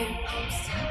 I'm sorry.